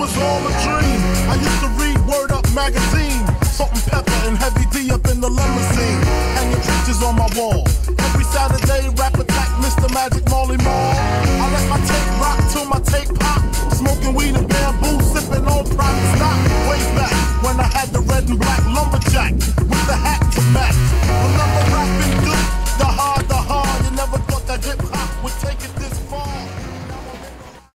was all a dream. I used to read Word Up magazine. Salt and pepper and heavy D up in the limousine. Hanging pictures on my wall. Every Saturday, rap attack, Mr. Magic Molly Mall. I let my tape rock till my tape pop. Smoking weed and bamboo, sipping on private stock. Way back when I had the red and black lumberjack.